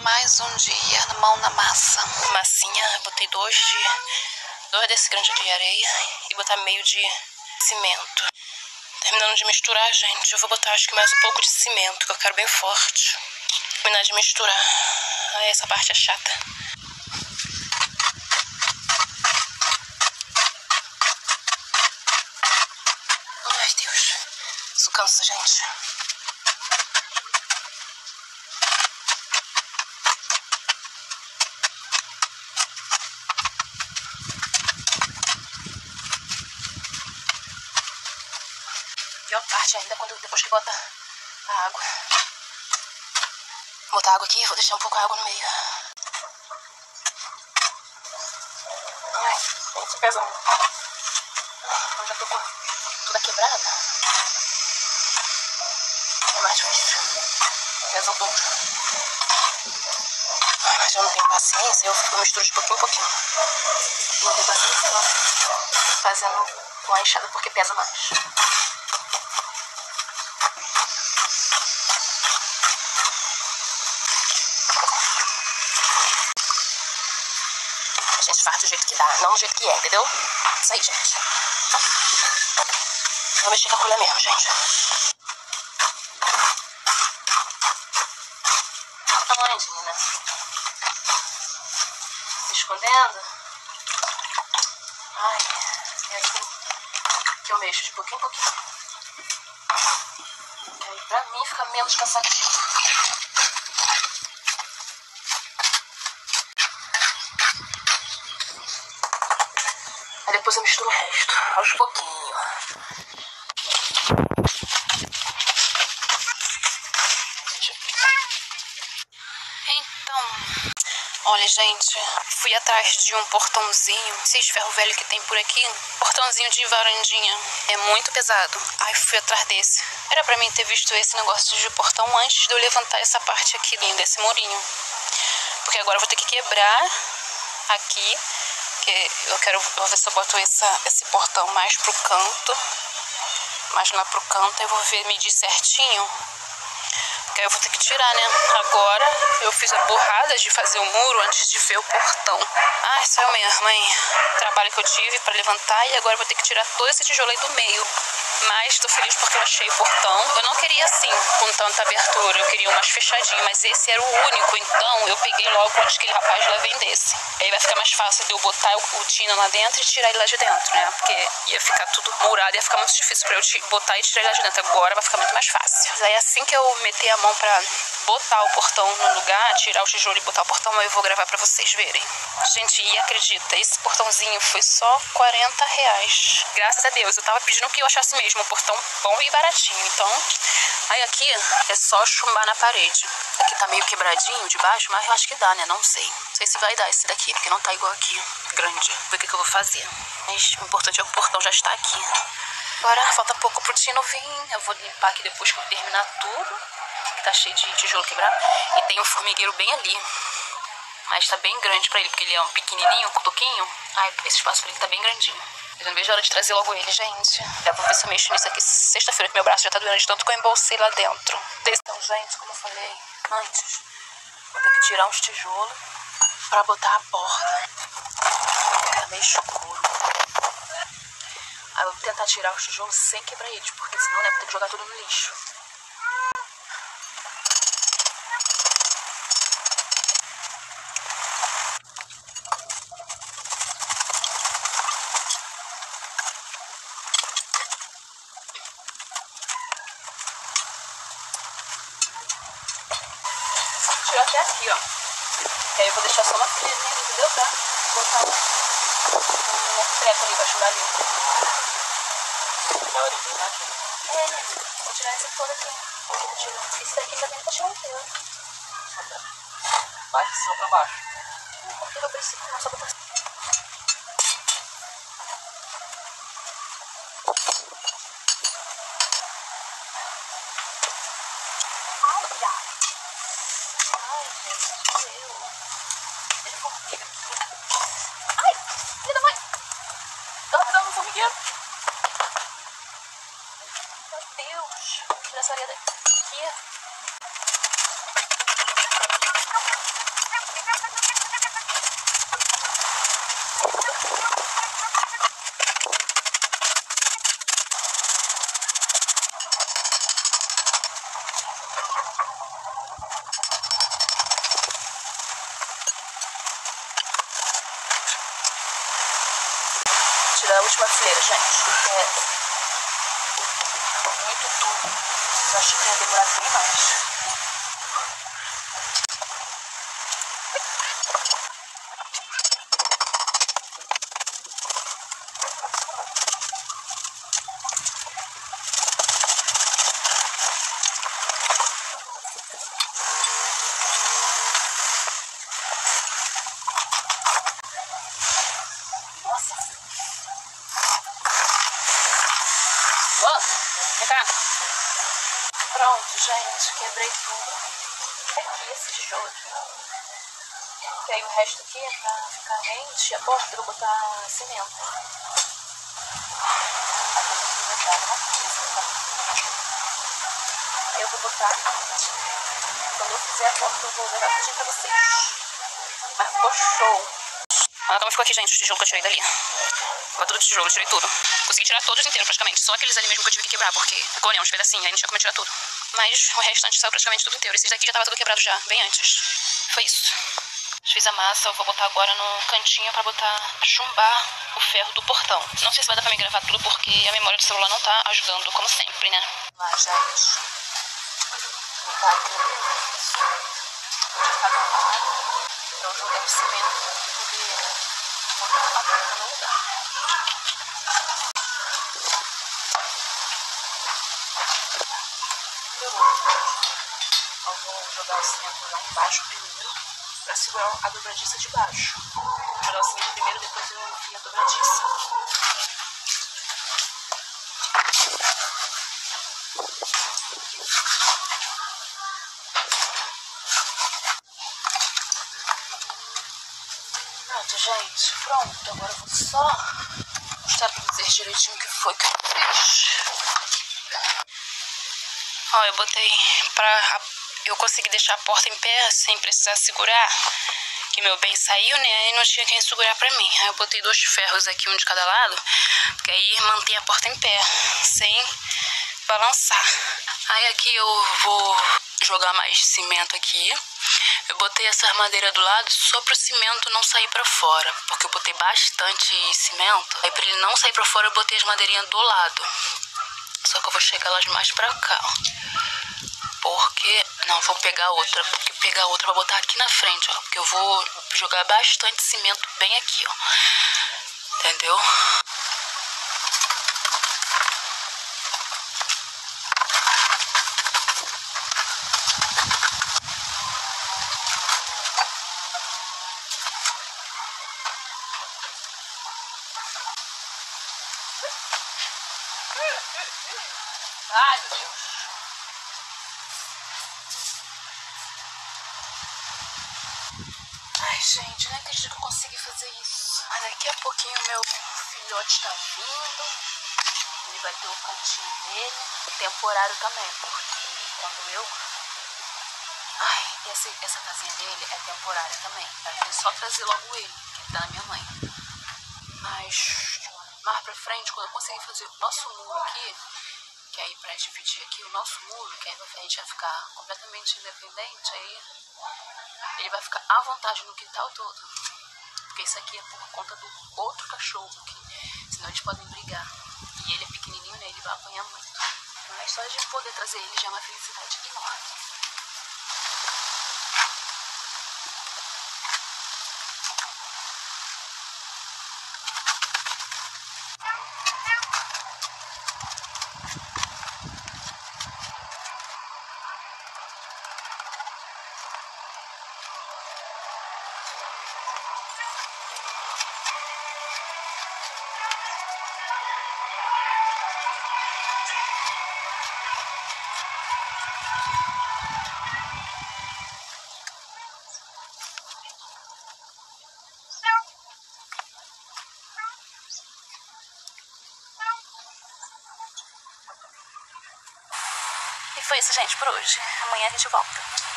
Mais um dia, mão na massa. Massinha, botei dois de. dois desse grande de areia e botar meio de cimento. Terminando de misturar, gente, eu vou botar acho que mais um pouco de cimento, que eu quero bem forte. Terminar de misturar. Ai, essa parte é chata. Ai, Deus. Isso cansa, gente. Pior parte ainda quando depois que bota a água. Vou botar água aqui, vou deixar um pouco de água no meio. Ai, gente, pesa muito. Eu já tô com toda quebrada. É mais difícil. Pesa um pouco. Mas eu não tenho paciência, eu, eu misturo de pouquinho em pouquinho. Não tenho paciência não. Fazendo com a enxada porque pesa mais. Gente faz do jeito que dá, não do jeito que é, entendeu? Isso aí, gente. Vou mexer com a colher mesmo, gente. Ai, menina. Se escondendo. Ai, é aqui que eu mexo de pouquinho em pouquinho. E aí, pra mim, fica menos cansativo. Aos pouquinhos. Então, olha, gente, fui atrás de um portãozinho, esses ferro velho que tem por aqui, portãozinho de varandinha. É muito pesado. Aí fui atrás desse. Era pra mim ter visto esse negócio de portão antes de eu levantar essa parte aqui desse murinho. Porque agora eu vou ter que quebrar aqui porque eu quero vou ver se eu boto essa, esse portão mais pro canto. Mais lá pro canto, eu vou ver medir certinho. Aí eu vou ter que tirar, né? Agora eu fiz a burrada de fazer o muro antes de ver o portão. Ah, isso é o mesmo, hein? Trabalho que eu tive para levantar e agora eu vou ter que tirar todo esse tijolo aí do meio. Mas tô feliz porque eu achei o portão. Eu não queria assim, com tanta abertura. Eu queria umas fechadinhas, mas esse era o único. Então eu peguei logo antes que aquele rapaz lá vendesse. Aí vai ficar mais fácil de eu botar o tino lá dentro e tirar ele lá de dentro, né? Porque ia ficar tudo murado, ia ficar muito difícil pra eu botar e tirar ele lá de dentro. Agora vai ficar muito mais fácil. Aí assim que eu meter a mão pra botar o portão no lugar, tirar o tijolo e botar o portão, eu vou gravar pra vocês verem. Gente, e acredita, esse portãozinho foi só 40 reais. Graças a Deus, eu tava pedindo que eu achasse mesmo um portão bom e baratinho. Então, aí aqui é só chumbar na parede. Aqui tá meio quebradinho de baixo, mas eu acho que dá, né? Não sei. Não sei se vai dar esse daqui, porque não tá igual aqui. Grande. Ver o que, que eu vou fazer. Mas o importante é que o portão já está aqui. Agora falta pouco pro tino vir. Eu vou limpar aqui depois que eu terminar tudo. Que tá cheio de tijolo quebrado. E tem um formigueiro bem ali. Mas tá bem grande pra ele, porque ele é um pequenininho, um cutuquinho. Ai, esse espaço pra ele tá bem grandinho. Eu não vejo a hora de trazer logo ele, gente. Eu vou ver se eu mexo nisso aqui sexta-feira, que meu braço já tá doendo de tanto que eu embolsei lá dentro. Então, gente, como eu falei antes, vou ter que tirar uns tijolos pra botar a porta. Tá meio escuro. Aí eu vou tentar tirar os tijolos sem quebrar eles, porque senão, né, vou ter que jogar tudo no lixo. Até aqui, ó. E aí eu vou deixar só uma ali, entendeu? Pra botar um, um treco ali pra chular ali. Na hora de aqui. É, né? Vou tirar essa flor aqui. Tirar. Esse daqui também tá tirando inteiro. Vai de cima pra baixo. Porque eu preciso não só botar. Ai, ai. Ai, gente, meu. Ele formiga. Ai, filha da mãe. Ela tá dando um formigueiro. Meu Deus. Essa areia daqui. Da última fileira, gente. É muito duro. Eu achei que ia demorar bem mais. Gente, quebrei tudo. Aqui esse tijolo. E aí o resto aqui é pra ficar rente, a porta eu vou botar cimento. Eu vou botar. Quando eu fizer a porta eu vou levar tudinho pra vocês. Mas ficou show. Olha como ficou aqui, gente, o tijolo que eu tirei dali. Ficou tudo tijolo, eu tirei tudo. Consegui tirar todos inteiros praticamente. Só aqueles ali mesmo que eu tive que quebrar, porque ficou né, uns pedacinhos, aí não tinha como tirar tudo. Mas o restante saiu praticamente tudo inteiro. Esses daqui já tava tudo quebrado já, bem antes. Foi isso. Fiz a massa, eu vou botar agora no cantinho pra botar, chumbar o ferro do portão. Não sei se vai dar pra me gravar tudo, porque a memória do celular não tá ajudando, como sempre, né? Lá, gente. Botar aqui. De cada lado. Pra eu jogar o cimento e poder botar a porta no lugar. Eu vou jogar o cimento lá embaixo primeiro, pra segurar a dobradiça de baixo. Vou jogar o cimento primeiro, depois eu enfio a dobradiça. Pronto, gente. Pronto. Agora eu vou só mostrar pra vocês direitinho o que foi que eu fiz. Ó, eu botei pra eu conseguir deixar a porta em pé sem precisar segurar. Que meu bem saiu, né? Aí não tinha quem segurar pra mim. Aí eu botei dois ferros aqui, um de cada lado. Que aí mantém a porta em pé, sem balançar. Aí aqui eu vou jogar mais cimento aqui. Eu botei essa armadeira do lado só pro cimento não sair para fora, porque eu botei bastante cimento. Aí para ele não sair para fora, eu botei as madeirinhas do lado. Só que eu vou chegar elas mais pra cá, ó. Porque. Não, vou pegar outra. Porque pegar outra pra botar aqui na frente, ó. Porque eu vou jogar bastante cimento bem aqui, ó. Entendeu? Gente, não acredito que eu consegui fazer isso. Mas daqui a pouquinho meu filhote tá vindo. Ele vai ter o cantinho dele. Temporário também, porque quando eu. Ai, essa, essa casinha dele é temporária também. Vai vir só trazer logo ele, que tá na minha mãe. Mas mais pra frente, quando eu conseguir fazer o nosso muro aqui, que aí pra dividir aqui o nosso muro, que aí a gente vai ficar completamente independente, aí ele vai ficar à vontade no quintal todo. Porque isso aqui é por conta do outro cachorro, que senão eles podem brigar. E ele é pequenininho, né? Ele vai apanhar muito. Mas só de poder trazer ele já é uma felicidade enorme. Foi isso, gente, por hoje. Amanhã a gente volta.